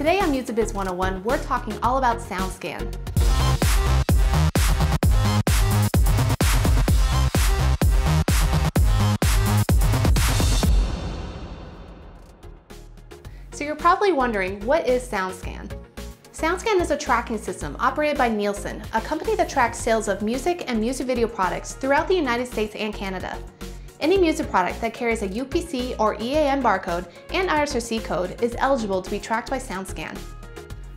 Today on MusicBiz 101, we're talking all about SoundScan. So you're probably wondering, what is SoundScan? SoundScan is a tracking system operated by Nielsen, a company that tracks sales of music and music video products throughout the United States and Canada. Any music product that carries a UPC or EAN barcode and ISRC code is eligible to be tracked by SoundScan.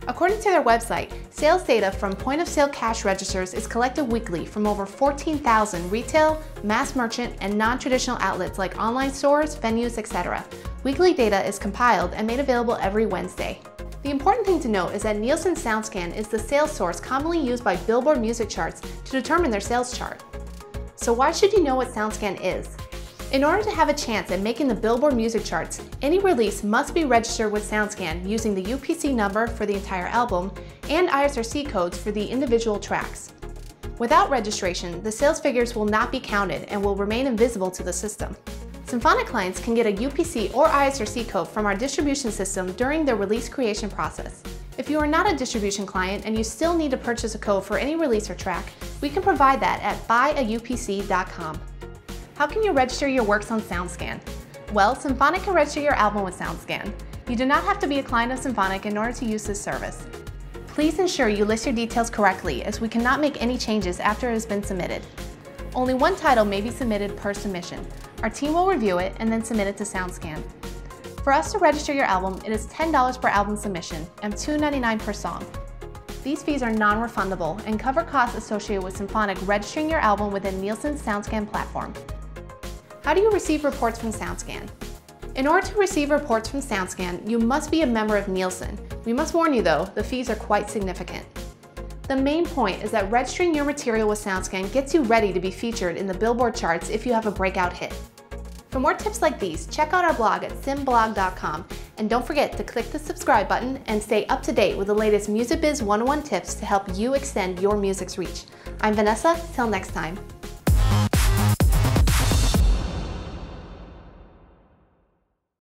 According to their website, sales data from point-of-sale cash registers is collected weekly from over 14,000 retail, mass merchant, and non-traditional outlets like online stores, venues, etc. Weekly data is compiled and made available every Wednesday. The important thing to note is that Nielsen SoundScan is the sales source commonly used by Billboard music charts to determine their sales chart. So why should you know what SoundScan is? In order to have a chance at making the Billboard music charts, any release must be registered with SoundScan using the UPC number for the entire album and ISRC codes for the individual tracks. Without registration, the sales figures will not be counted and will remain invisible to the system. Symphonic clients can get a UPC or ISRC code from our distribution system during the release creation process. If you are not a distribution client and you still need to purchase a code for any release or track, we can provide that at buyaupc.com. How can you register your works on SoundScan? Well, Symphonic can register your album with SoundScan. You do not have to be a client of Symphonic in order to use this service. Please ensure you list your details correctly as we cannot make any changes after it has been submitted. Only one title may be submitted per submission. Our team will review it and then submit it to SoundScan. For us to register your album, it is $10 per album submission and $2.99 per song. These fees are non-refundable and cover costs associated with Symphonic registering your album within Nielsen's SoundScan platform. How do you receive reports from SoundScan? In order to receive reports from SoundScan, you must be a member of Nielsen. We must warn you though, the fees are quite significant. The main point is that registering your material with SoundScan gets you ready to be featured in the Billboard charts if you have a breakout hit. For more tips like these, check out our blog at simblog.com and don't forget to click the subscribe button and stay up to date with the latest Music Biz 101 tips to help you extend your music's reach. I'm Vanessa, till next time.